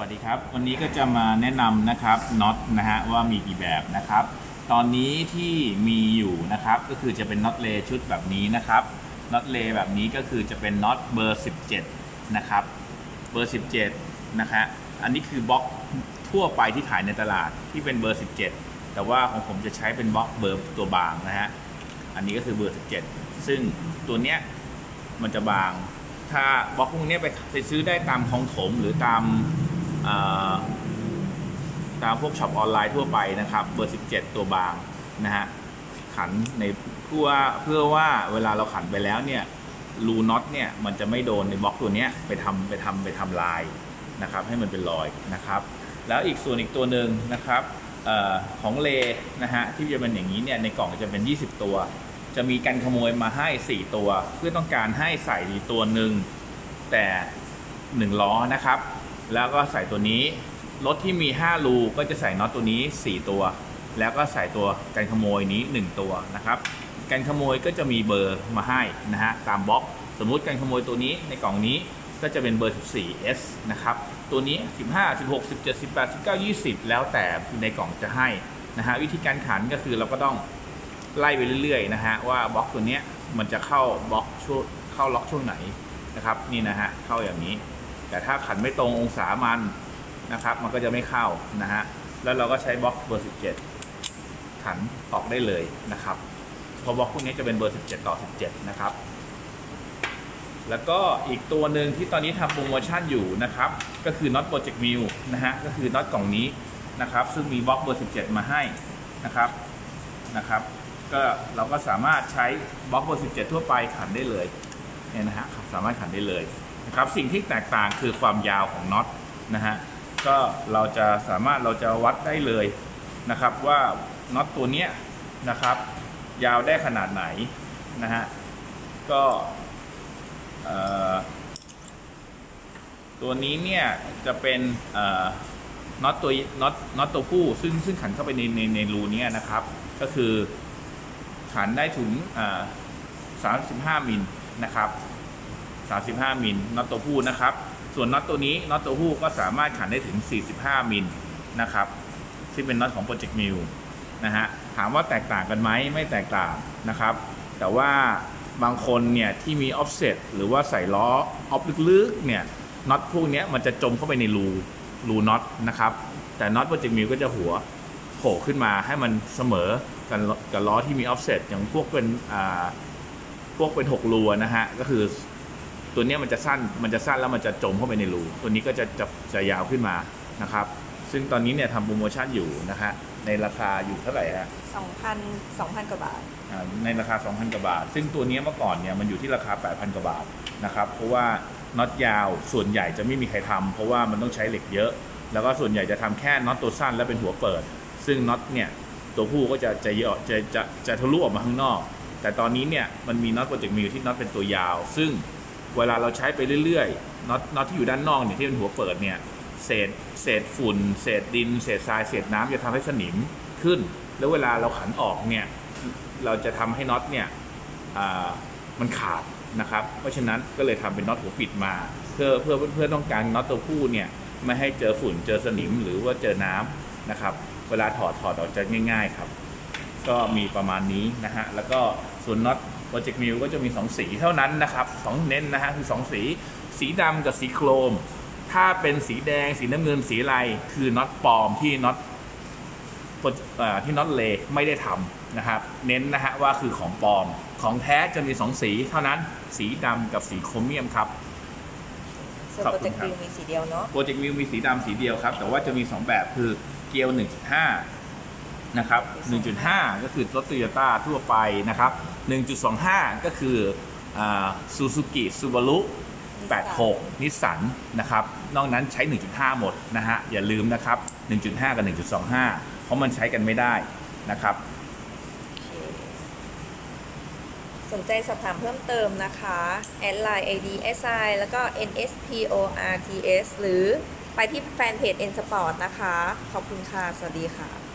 วัสดีครับ วันนี้ก็จะมาแนะนำนะครับน็อตนะฮะว่ามีกี่แบบนะครับ ตอนนี้ที่มีอยู่นะครับก็คือจะเป็นน็อต Rays ชุดแบบนี้นะครับน็อต Rays แบบนี้ก็คือจะเป็นน็อตเบอร์ 17 นะครับ เบอร์ 17 นะฮะอันนี้คือบล็อกทั่วไปที่ขายในตลาดที่เป็นเบอร์ 17 แต่ว่าของผมจะใช้เป็นบล็อกเบอร์ตัวบางนะฮะอันนี้ก็คือเบอร์ 17 ซึ่งตัวเนี้ยมันจะบางถ้าบล็อกพวกเนี้ยไปไปซื้อได้ตามคลองถมหรือตาม ตามพวกช็อปออนไลน์ทั่วไปนะครับ เบอร์ 17 ตัวบางนะฮะขันในเพื่อเพื่อว่าเวลาเราขันไปแล้วเนี่ยรูน็อตเนี่ยมันจะไม่โดนในบล็อกตัวเนี้ยไปทำไปทำไปทำลายนะครับ ให้มันเป็นรอยนะครับ แล้วอีกส่วนอีกตัวหนึ่งนะครับอ่อของ Rays นะฮะที่จะเป็นอย่างนี้เนี่ยในกล่องจะเป็น 20 ตัว จะมีกันขโมยมาให้ 4 ตัว เพื่อต้องการให้ใส่ตัวหนึ่งแต่ 1 ล้อนะครับ แล้วก็ใส่ตัวนี้ รถที่มี 5 รูก็จะใส่น็อตตัวนี้ 4 ตัว แล้วก็ใส่ตัวกันขโมยนี้ 1 ตัวนะครับกันขโมยก็จะมีเบอร์มาให้นะฮะตามบล็อก สมมุติกันขโมยตัวนี้ในกล่องนี้ก็จะเป็นเบอร์ 14S นะครับ ตัวนี้ 15 16 17 18 19 20 แล้วแต่ในกล่องจะให้นะฮะวิธีการขันก็คือเราก็ต้องไล่ไปเรื่อยๆนะฮะว่าบล็อกตัวเนี้ยมันจะเข้าบล็อกช่วงเข้าล็อกช่วงไหนนะครับนี่นะฮะเข้าอย่างนี้ แต่ถ้าขันไม่ตรงองศามันนะครับ มันก็จะไม่เข้านะฮะแล้วเราก็ใช้บล็อกเบอร์ 17 ขันออกได้เลยนะครับเพราะบล็อกพวกนี้จะเป็นเบอร์ 17 ต่อ 17 นะครับ แล้วก็อีกตัวหนึ่งที่ตอนนี้ทำโปรโมชั่นอยู่นะครับ ก็คือ น็อต Project Mu นะฮะก็คือน็อตกล่องนี้นะครับ ซึ่งมีบล็อกเบอร์ 17 มาให้นะครับนะครับก็เราก็สามารถใช้บล็อกเบอร์ 17 ทั่วไปขันได้เลยเนี่ยนะฮะสามารถขันได้เลย นะครับสิ่งที่แตกต่างคือความยาวของน็อตนะฮะก็เราจะสามารถเราจะวัดได้เลยนะครับว่าน็อตตัวเนี้ยนะครับ ยาวได้ขนาดไหนนะฮะก็ตัวนี้เนี่ยจะเป็นน็อตตัวน็อตน็อตตัวผู้ซึ่งซึ่งขันเข้าไปในในในรูเนี้ยนะครับ ก็คือขันได้ถึงสามสิบห้ามิลนะครับ สามสิบห้ามิลน็อตตัวผู้นะครับ ส่วนน็อตตัวนี้น็อตตัวผู้ก็สามารถขันได้ถึง 45 มิลนะครับซึ่งเป็นน็อตของ Project Mu นะฮะถามว่าแตกต่างกันไหมไม่แตกต่างนะครับ แต่ว่าบางคนเนี่ยที่มี offset หรือว่าใส่ล้อออฟลึกๆเนี่ยน็อตพวกนี้มันจะจมเข้าไปในรูรูน็อตนะครับ แต่น็อต Project m i l ก็จะหัวโผล่ขึ้นมาให้มันเสมอกันกับล้อที่มี offset อย่างพวกเป็นอ่าพวกเป็น 6 รูนะฮะ ก็คือ ตัวเนี้ยมันจะสั้นมันจะสั้นแล้วมันจะจมเข้าไปในรูตัวนี้ก็จะจะจะยาวขึ้นมานะครับ ซึ่งตอนนี้เนี่ยทำโปรโมชั่นอยู่นะฮะในราคาอยู่เท่าไหร่ฮะ2,000 2,000กว่าบาทอ่าในราคา 2,000กว่าบาท ซึ่งตัวเนี้ยเมื่อก่อนเนี่ยมันอยู่ที่ราคา 8,000กว่าบาทนะครับเพราะว่าน็อตยาวส่วนใหญ่จะไม่มีใครทำเพราะว่ามันต้องใช้เหล็กเยอะ แล้วก็ส่วนใหญ่จะทำแค่น็อตตัวสั้นและเป็นหัวเปิด ซึ่งน็อตเนี่ยตัวผู้ก็จะจะเยอะจะจะจะทะลุออกมาข้างนอก แต่ตอนนี้เนี่ยมันมีน็อต Project Mu ที่น็อตเป็นตัวยาว ซึ่ง เวลาเราใช้ไปเรื่อยๆน็อตน็อตที่อยู่ด้านนอกเนี่ยที่เป็นหัวเปิดเนี่ยเศษเศษฝุ่น เศษดิน เศษทรายเศษน้ำจะทำให้สนิมขึ้น แล้วเวลาเราขันออกเนี่ยเราจะทำให้น็อตเนี่ยมันขาดนะครับ เพราะฉะนั้นก็เลยทำเป็นน็อตหัวปิดมา เพื่อเพื่อเพื่อต้องการน็อตตัวผู้เนี่ยไม่ให้เจอฝุ่นเจอสนิมหรือว่าเจอน้ำนะครับ เวลาถอดถอดออกจะง่าย ๆครับ ก็มีประมาณนี้นะฮะแล้วก็ส่วนน็อต Project Mu ก็จะมี 2 สีเท่านั้นนะครับสองเน้นนะฮะคือ 2 สี สีดำกับสีโครม ถ้าเป็นสีแดงสีน้ำเงินสีอะไรคือน็อตปลอมที่น็อตเอ่อที่น็อต Rays ไม่ได้ทำนะครับ เน้นนะฮะว่าคือของปลอม ของแท้จะมี 2 สีเท่านั้น สีดำกับสีโครเมียมครับส่วนขอบโปรคุเจณกต์ครับบิลมีสีเดียวเนาะ Project Mu มีสีดำสีเดียวครับ แต่ว่าจะมี 2 แบบคือเกลียว 1.5 นะครับ 1.5 ก็คือรถโตโยต้าทั่วไปนะครับ 1.25 ก็คือซูซูกิซูบารุ86นิสสันนะครับ นอกนั้นใช้ 1.5 หมดนะฮะ อย่าลืมนะครับ 1.5 กับ 1.25 เพราะมันใช้กันไม่ได้นะครับ สนใจสอบถามเพิ่มเติมนะคะแอดไลน์ ADSI แล้วก็ NSPORTS หรือไปที่แฟนเพจ N Sport นะคะ ขอบคุณค่ะ สวัสดีค่ะ